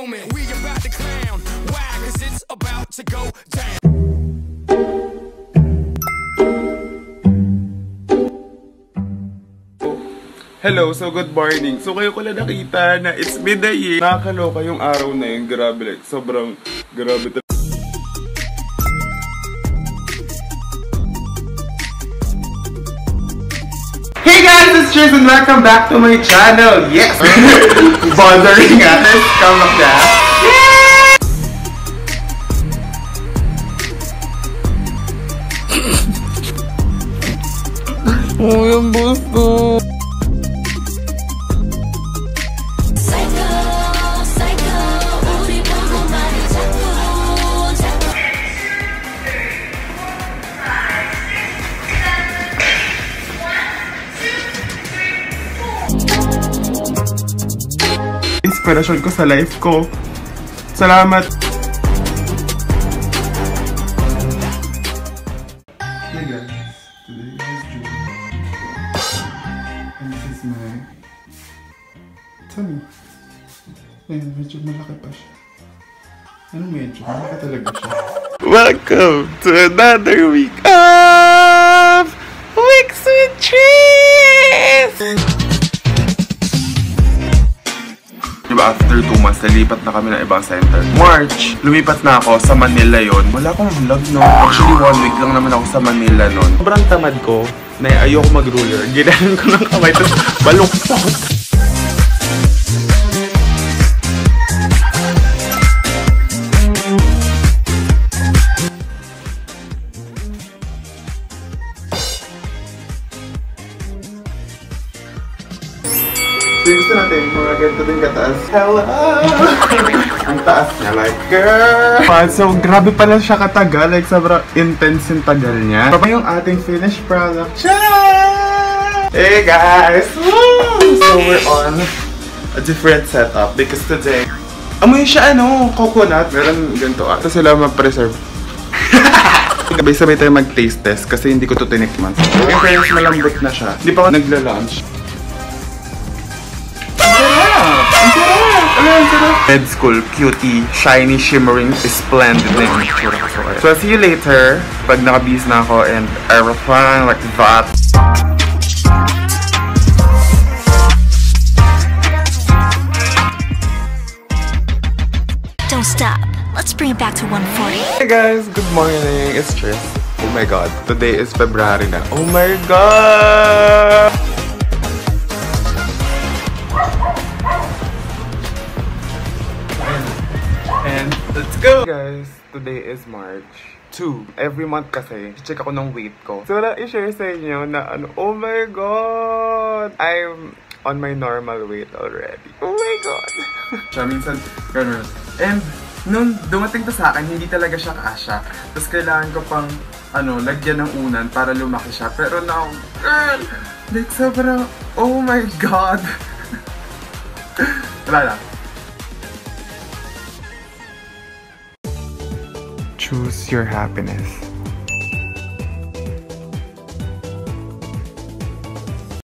moment. We about to clown. Why? Cause it's about to go down. Hello, so good morning. So kayo ko lang nakita na it's midday. Nakakaloka yung araw na yun. Grabe like, sobrang grabe. Hey guys, it's Tris and welcome back to my channel. Yes! Bothering us. Come up na. Oh, yung boss inspirasyon ko sa life ko. Salamat! Hey guys, today is June. And this is my tummy. Ayan, medyo malaki pa siya. Ano medyo? Malaki talaga siya. Welcome to another week of after 2 months, nalipat na kami ng ibang center. March, lumipat na ako sa Manila yon. Wala akong vlog no. Actually, one week lang naman ako sa Manila nun. Sobrang tamad ko na ayoko mag-ruler. Ginahan ko ng kamay, tapos baluktot. So, gusto natin, mga ganito din kataas. Hello! Ang taas niya, like, girl! So, grabe pala siya katagal. Like, sobrang intense yung tagal niya. Papa yung ating finished product. Tcharam! Hey, guys! Woo! So, we're on a different setup because today, amoy siya, ano, coconut. Meron ganito. Ito sila mag-preserve. Sabay-sabay tayo mag-taste test kasi hindi ko to tinikman. Yung fairness malambot na siya. Hindi pa ako nagla-lunch. Med School Cutie Shiny Shimmering Splendid na yung itsura ko sa kanya. So, I'll see you later pag nakabis na ako and aeroplane like that. Don't stop. Let's bring it back to 140. Hey guys, good morning. It's Tris. Oh my god, today is February na. Oh my god! Go! Guys, today is March 2. Every month kasi, check ako ng weight ko. So, wala i-share sa inyo na ano, oh my god! I'm on my normal weight already. Oh my god! siya minsan, ganun. And, nung dumating to sa akin, hindi talaga siya kasha. Tapos kailangan ko pang, ano, lagyan ng unan para lumaki siya. Pero now, girl! Like, sobrang, oh my god! Wala lang. Choose your happiness.